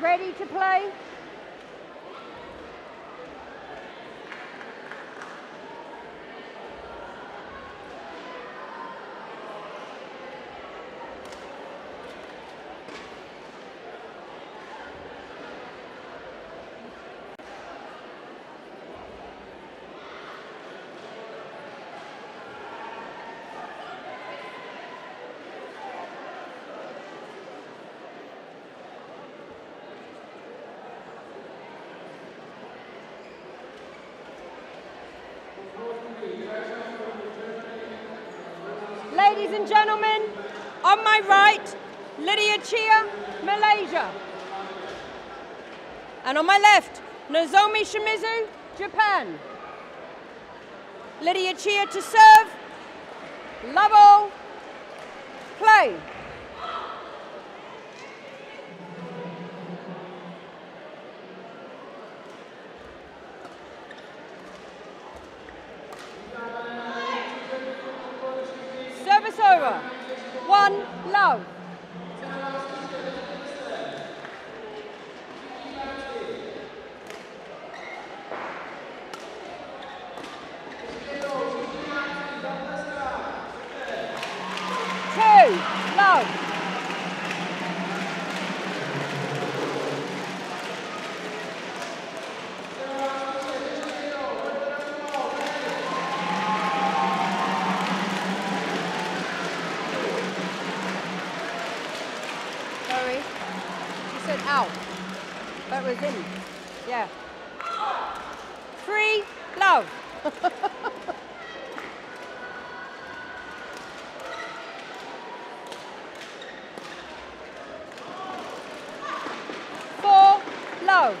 ready to play? On my right, Lyddia Cheah, Malaysia. And on my left, Nozomi Shimizu, Japan. Lyddia Cheah to serve. Love all. Play. Service over. One love. Two love. Sorry. She said out. That was in. Yeah. Free love. Four love.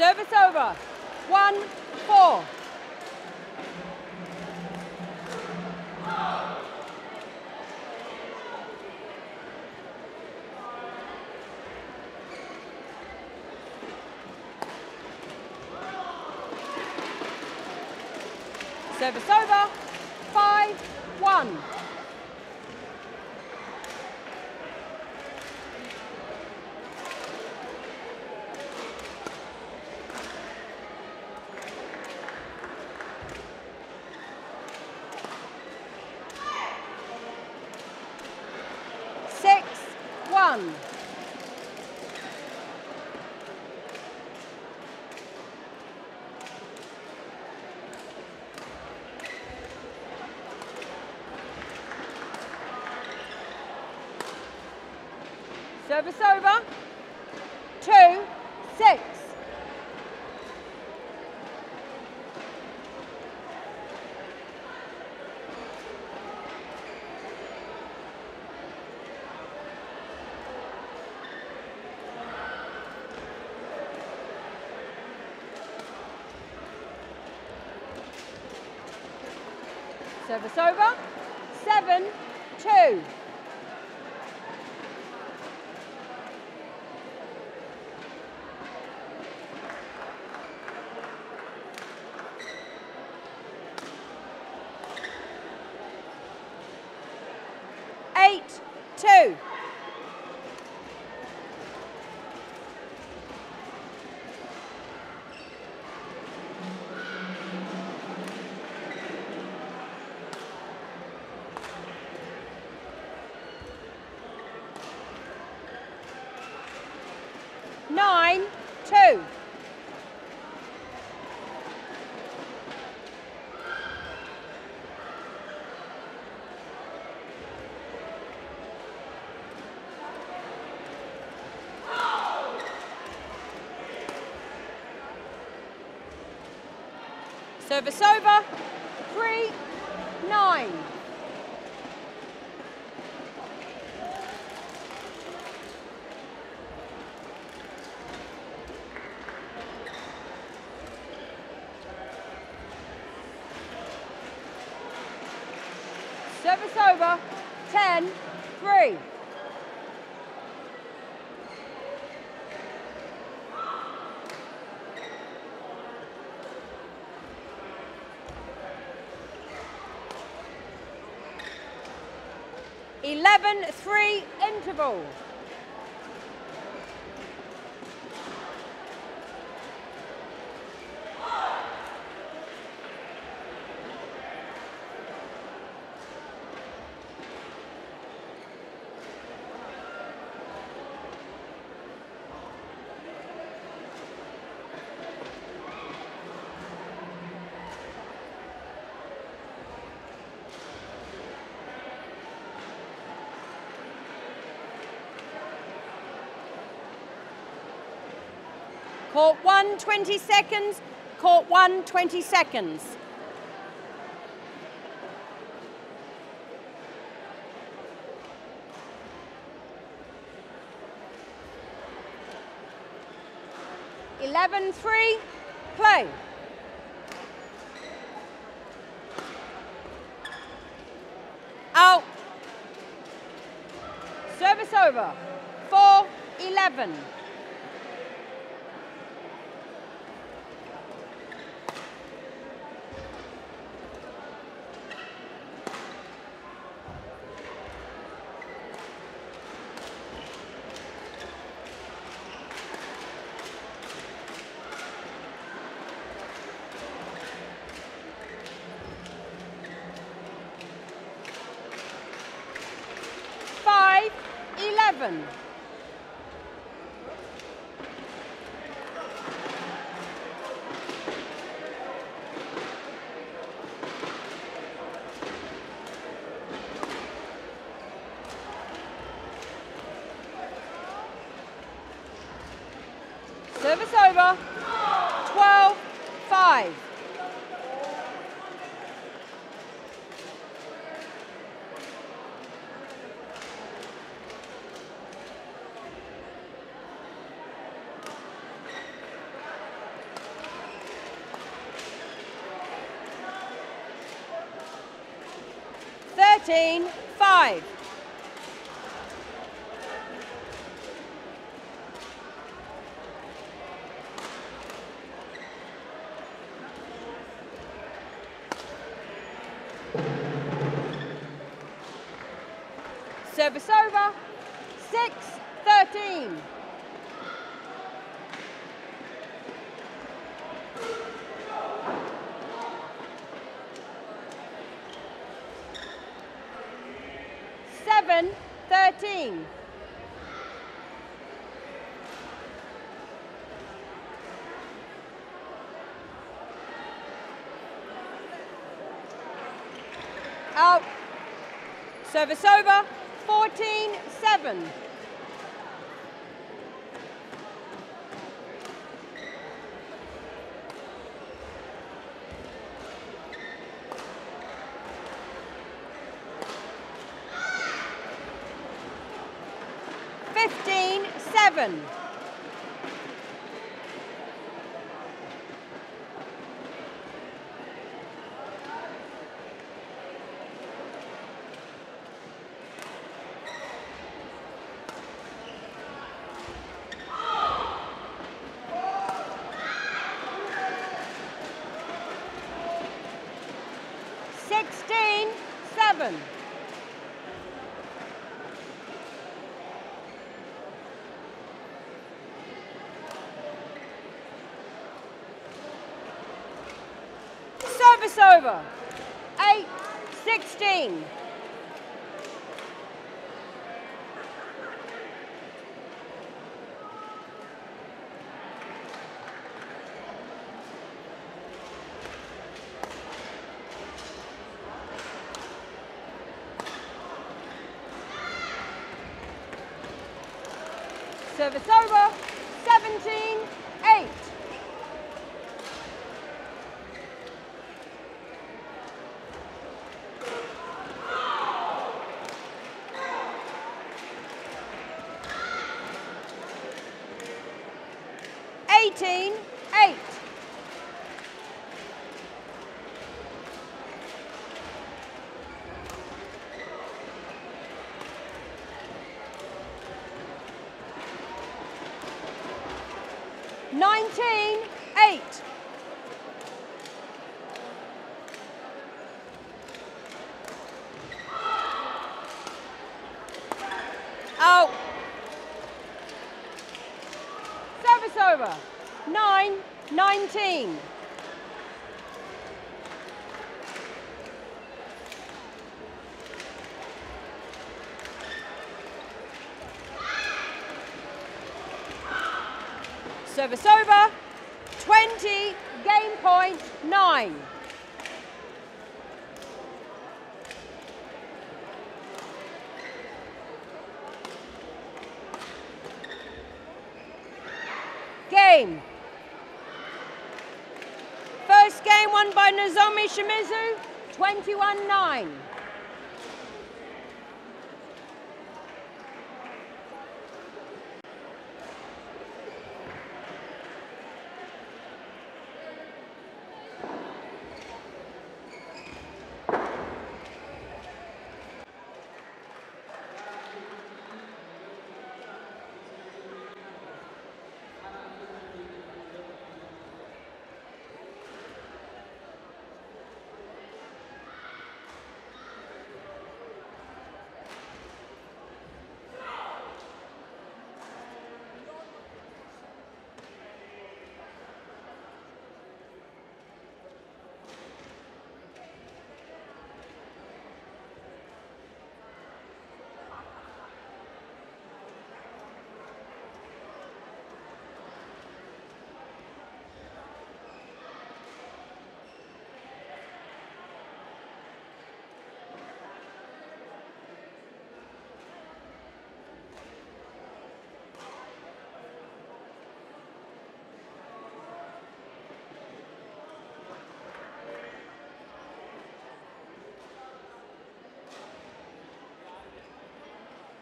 Service over. One, four. Service over. Five, one. Six, one. Service over. Two, six. Service over. Seven, two. Eight, two. Nine, two. Service over. Three, nine. Service over. Ten, three. 11-3 interval. Court 1, 20 seconds. Court 1, 20 seconds. Eleven three, play. Out. Service over. Four, eleven. Service over. 12, 5. Service over. 14 over. Eight, 16. 14, 8. Out. Service over. 9, 19. Service over. 20, game point, 9. Game. First game won by Nozomi Shimizu, 21-9.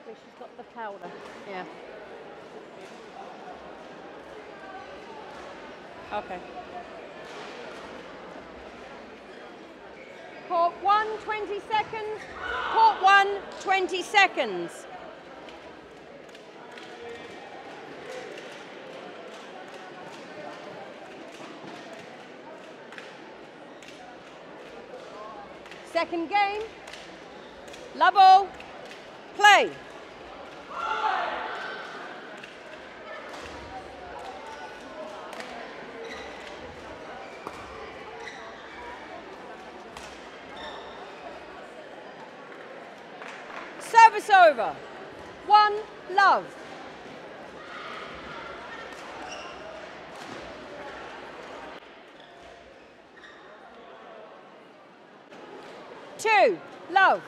But she's got the powder. Yeah. Okay. Court 1, 20 seconds. Court 1, 20 seconds. Second game. Level. Play. Over. One love. Two love.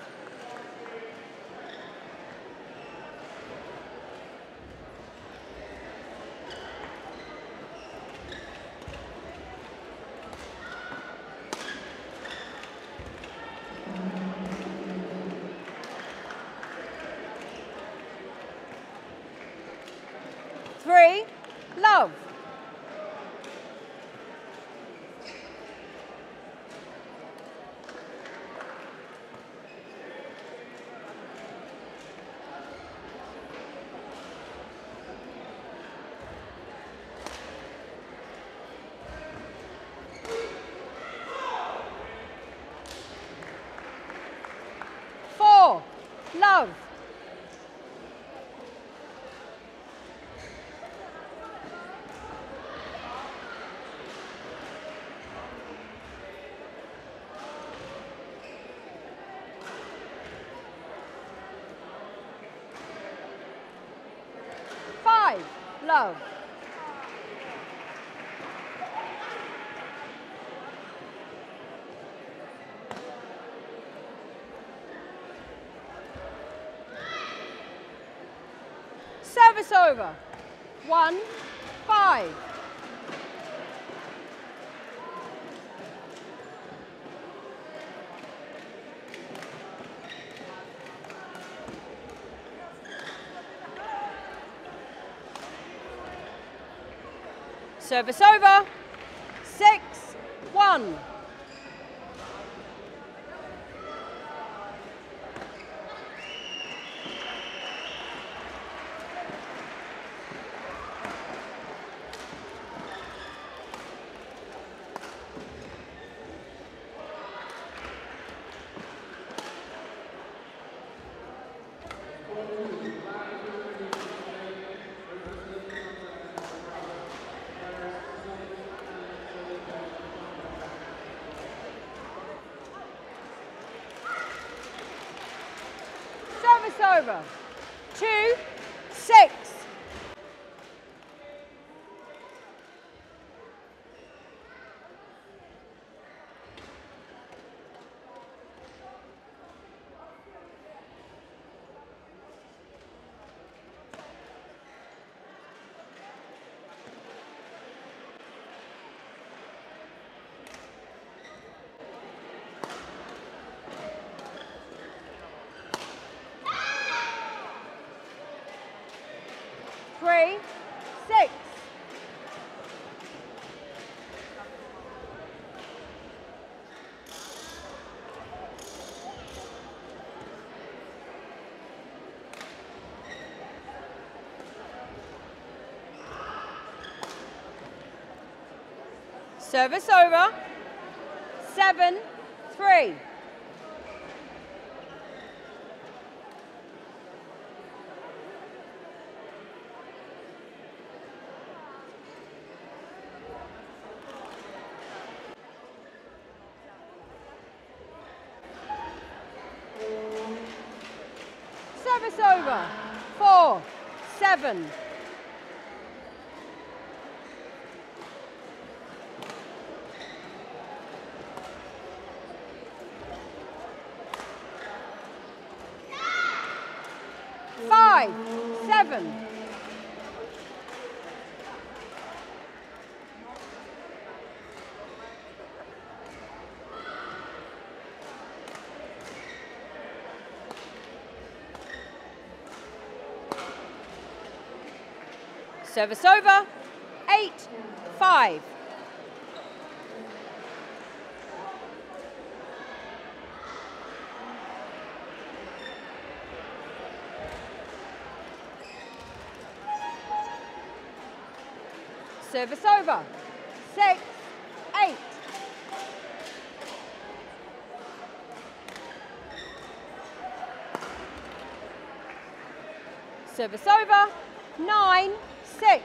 Three love. Four love. Five love. Service over. One, five. Service over. Six, one. Service over. Seven, three. Service over. Four, seven. Five, seven. Service over. Eight, five. Service over. Six, eight. Service over. Nine, six.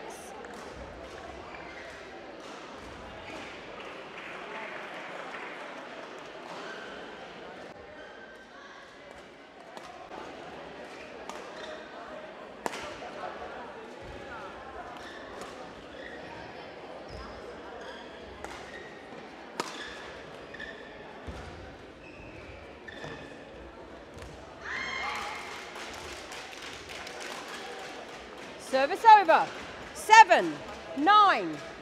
Service over. Seven, nine.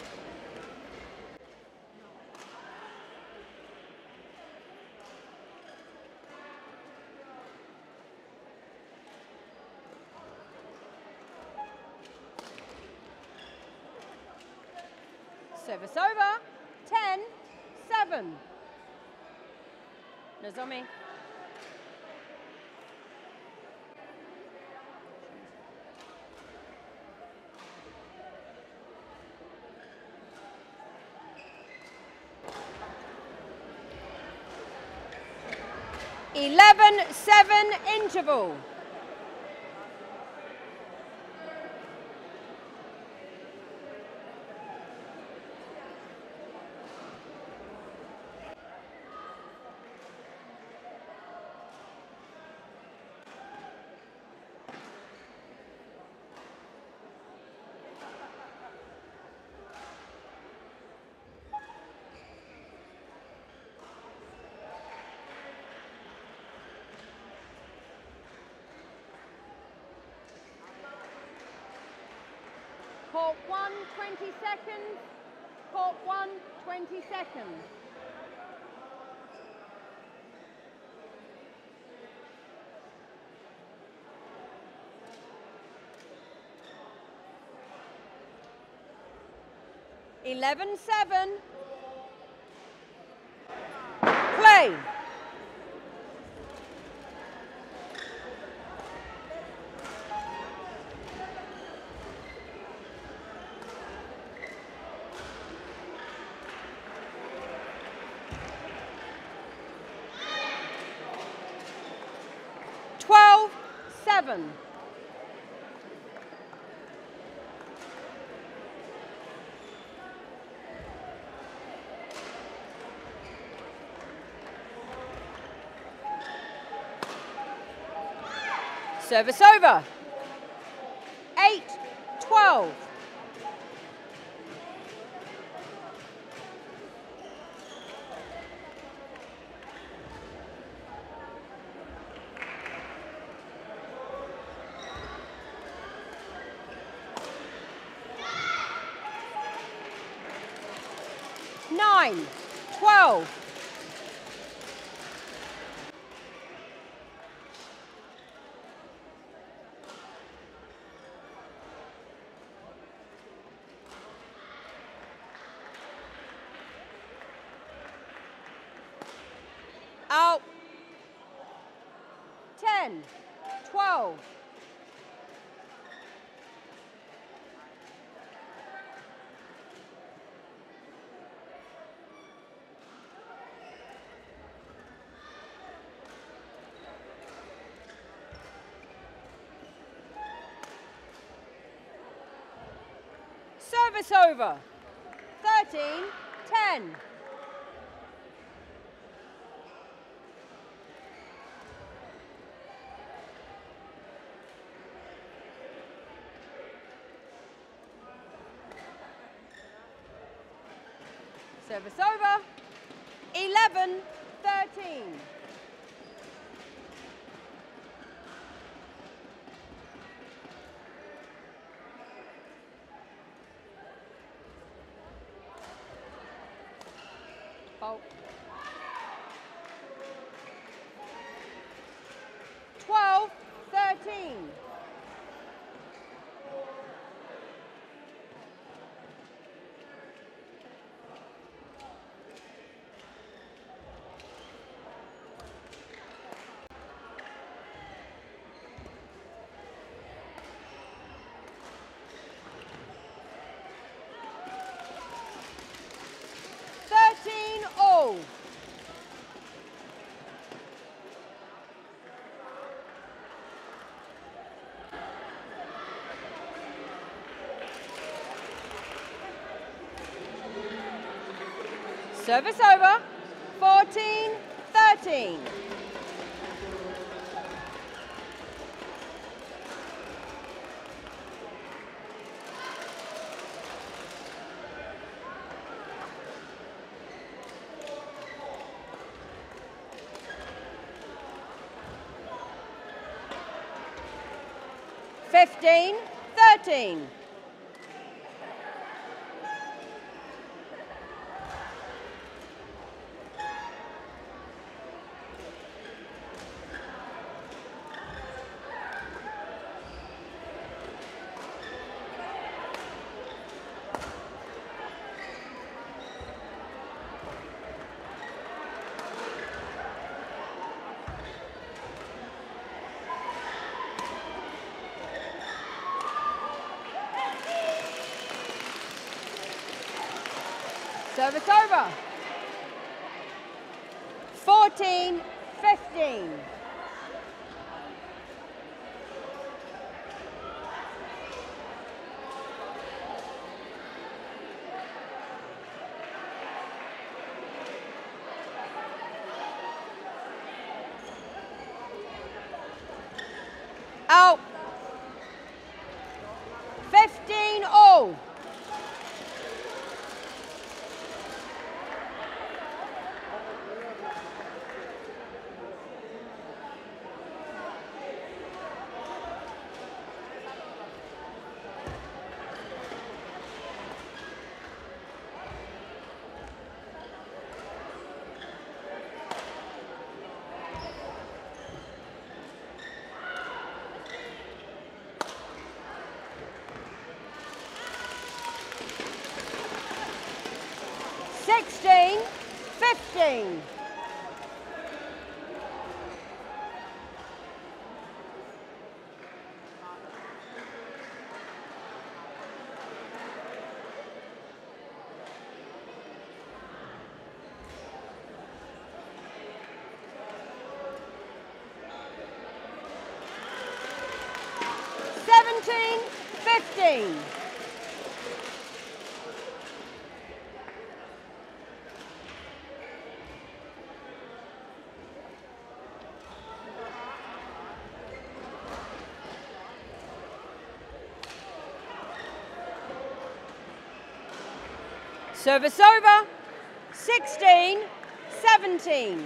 11-7 interval. Court one, 20 seconds. Court one, 20 seconds. Eleven, seven. Play. Twelve, seven. Service over. 8 12. Nine, twelve. Out. 10, 12. Service over. 13, 10. Service over. 11, 13. Fault. 12, 13. Thirteen all. Service over. 14, 13. Service over. 14, 15. 16, 15. Service over. 16, 17.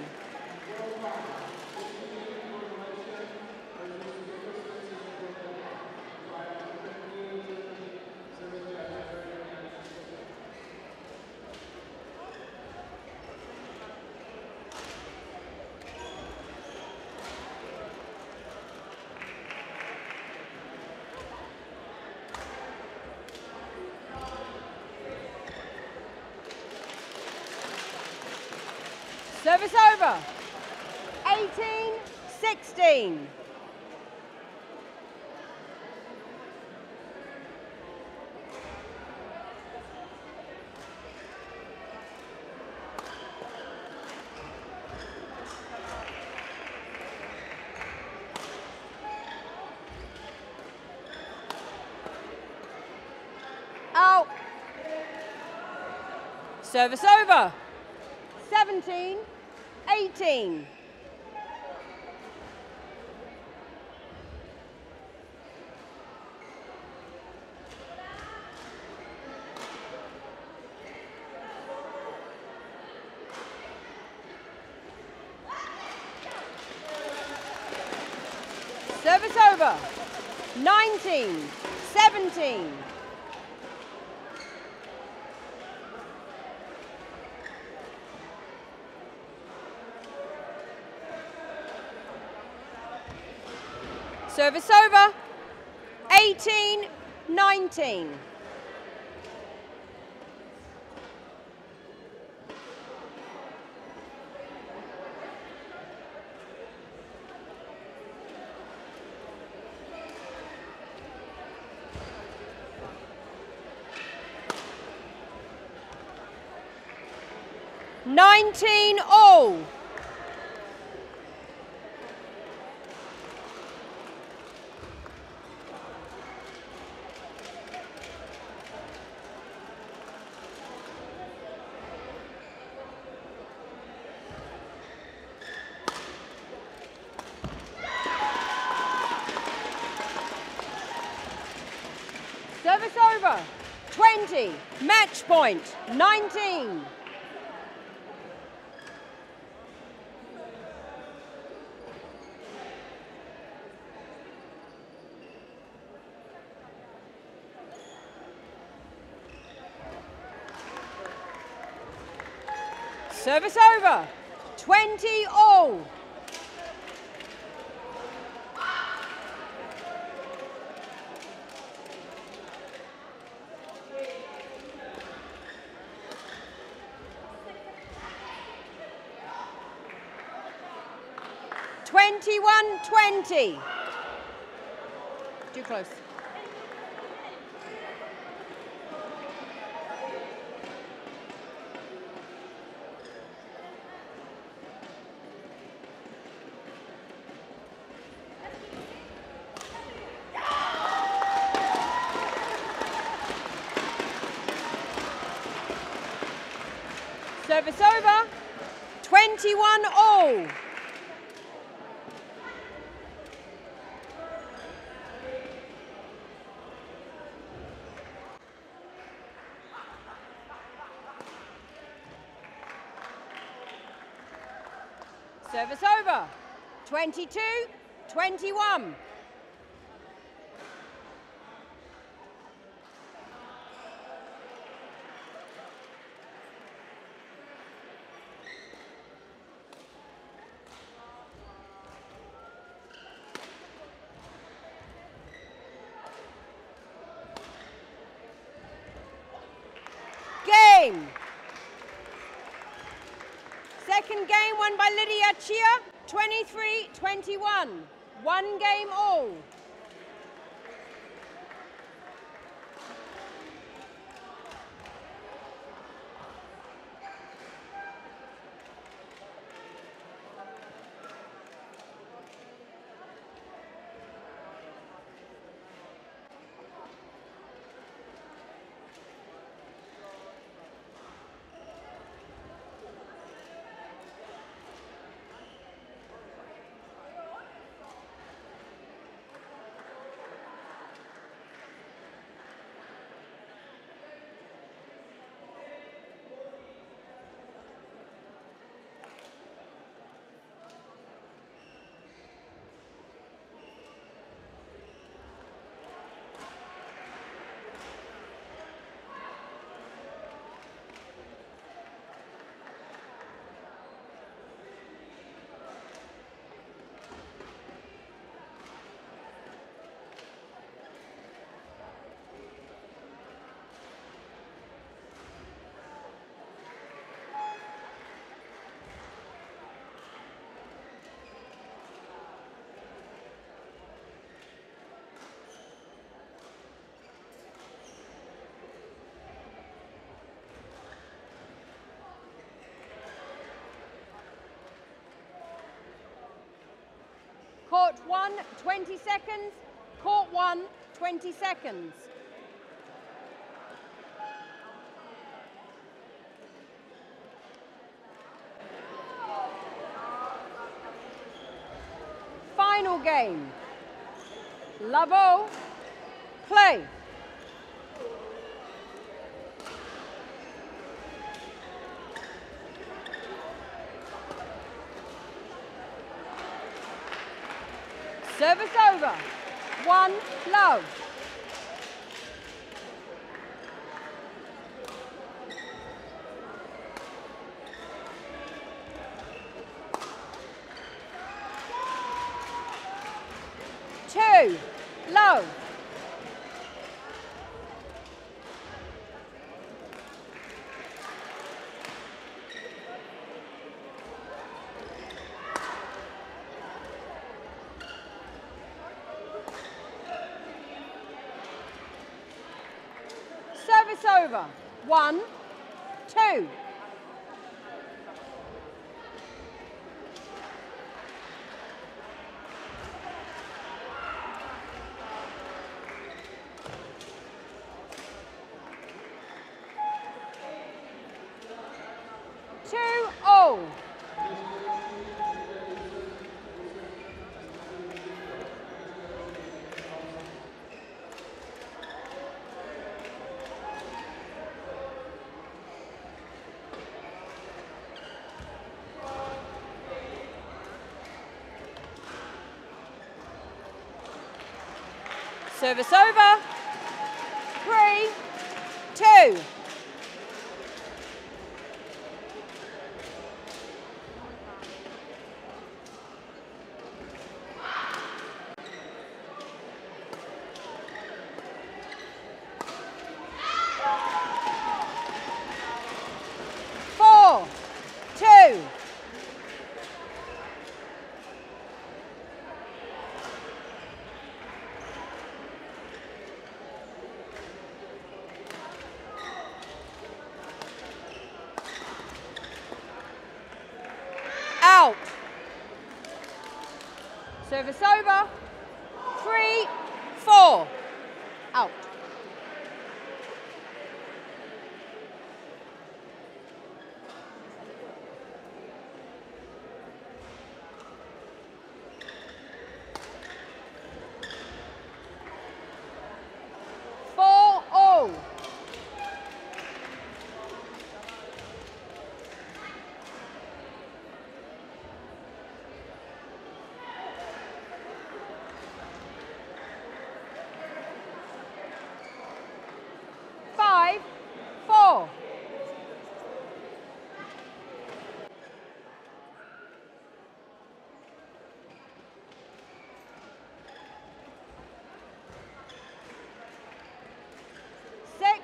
Service over. 18, 16. Out. Service over. 17, 18. Service over. 19, 17. Service over. 18, 19. Nineteen. Service over. 20. Match point. 19. Service over. 20 all. Twenty-one twenty. Too close. Service over. Twenty-one all. Service over. 22, 21. Game. Second game won by Lyddia Cheah, 23-21. One game all. Court 1, 20 seconds. Court 1, 20 seconds. Final game. Labo, play. Service over. One love. Two love. Service over. One, two. Two all. Service over. Three, two. Four, two. Out. Service over. Three, four. Out. Four all. Five, four. Six,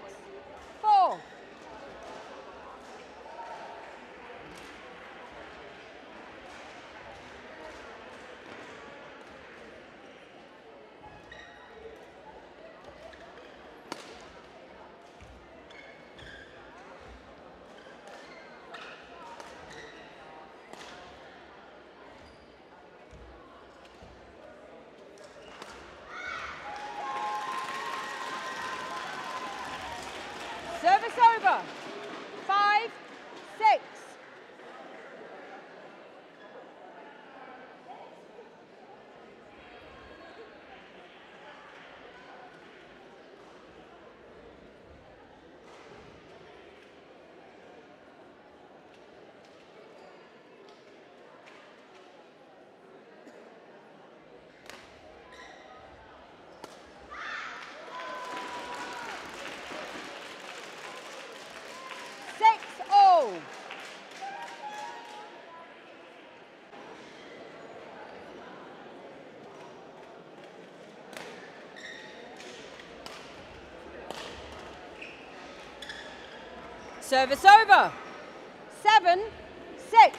four. Service over. Five, six. Six all. Service over. Seven, six.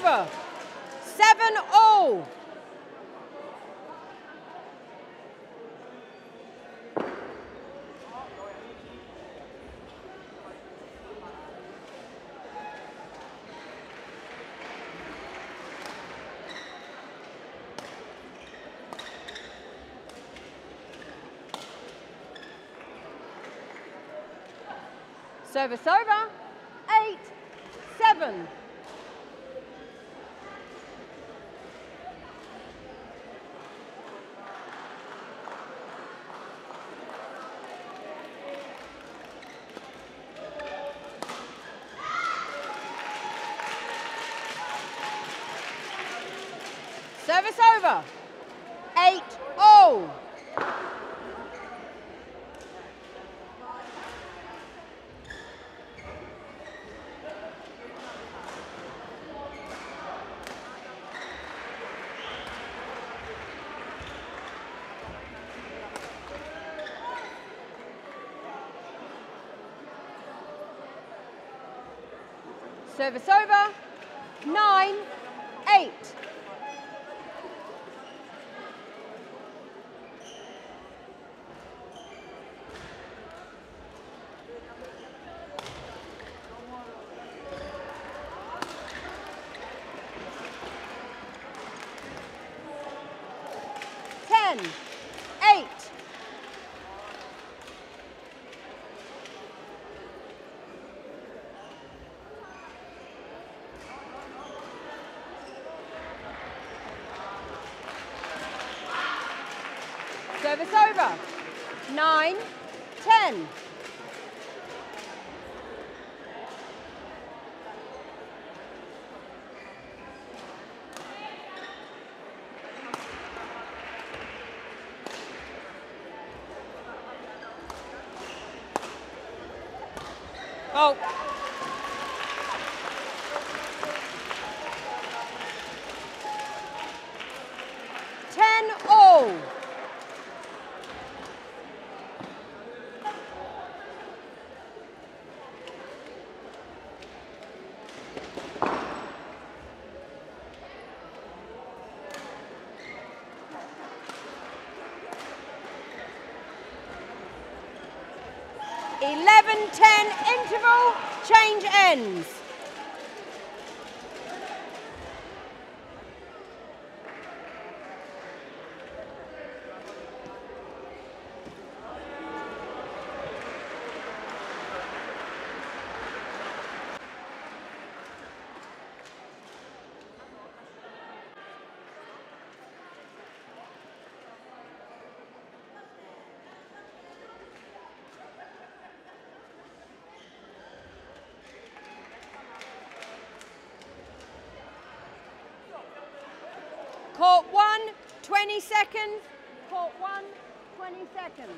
over. Seven all. Service over. Eight, seven. Service over. Eight all. Service over. Nine, eight. 11.10 interval, change ends. Seconds. Court one, 20 seconds.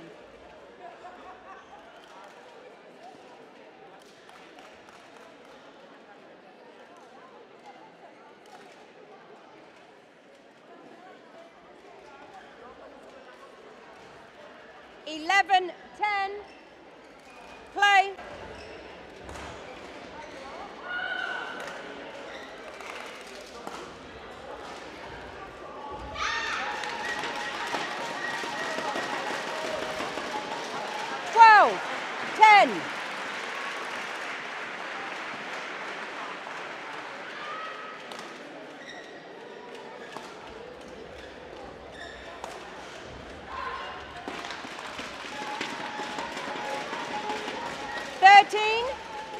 Eleven, ten.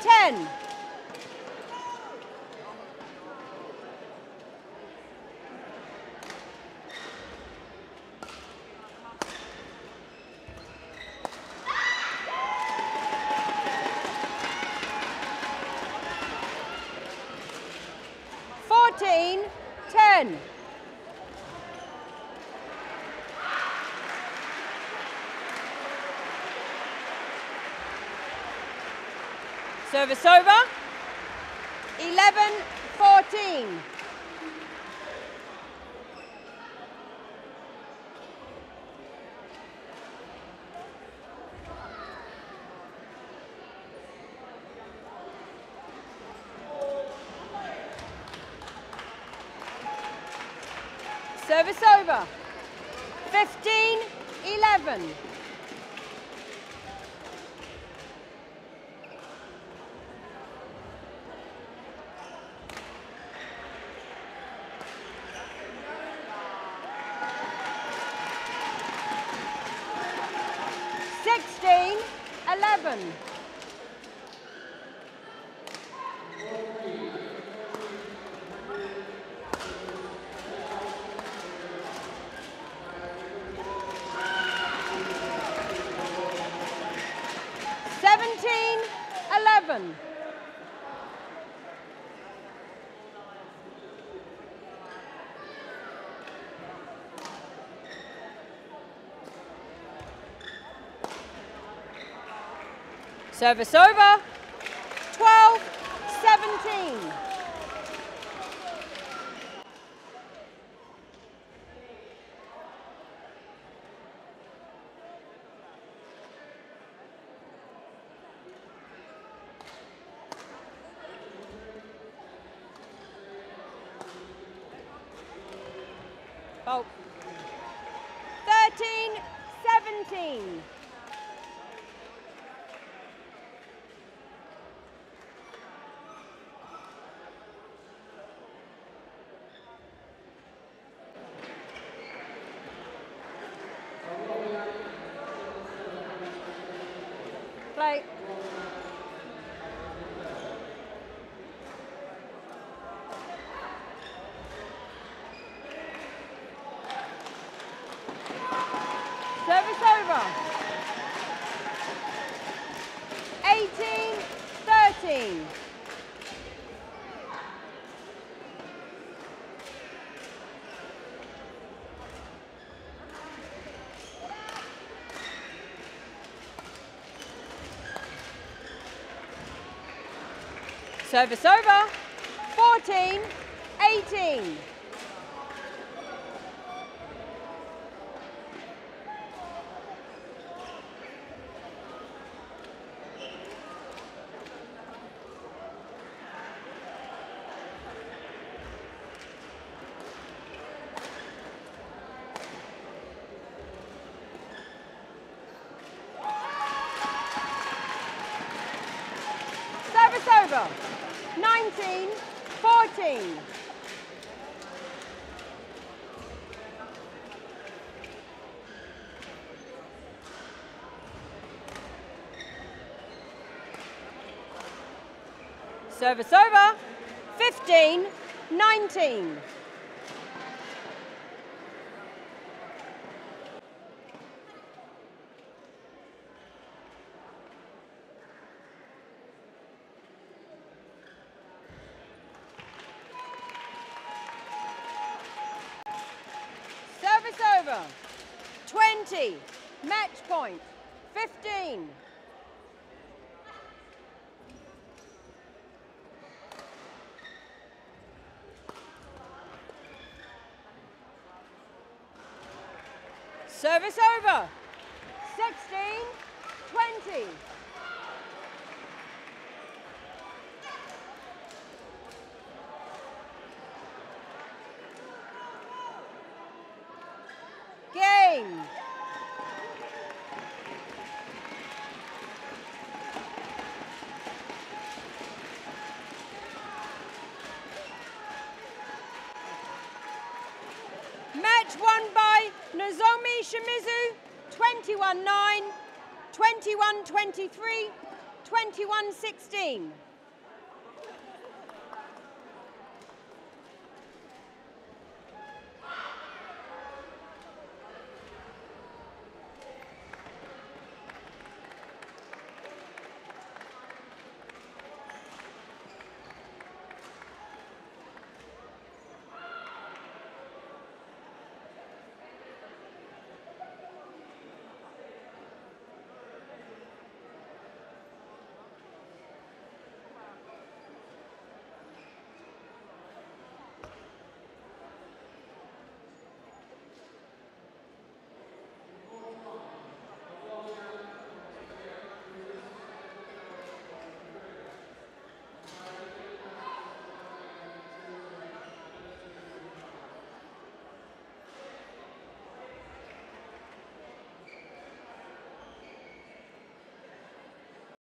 10. Service over. 11 14. Service over. 15, 11. Sixteen, eleven. Seventeen, eleven. Service over. 12, 17. Oh. 13, 17. Play. Service over. 18, 13. Service over. 14, 18. Service over. 19, 14. Service over. 15, 19. Service over. 20. Match point. 15. Service over. 16. 20. Game. Match Nozomi Shimizu, 21-9, 21-23, 21-16.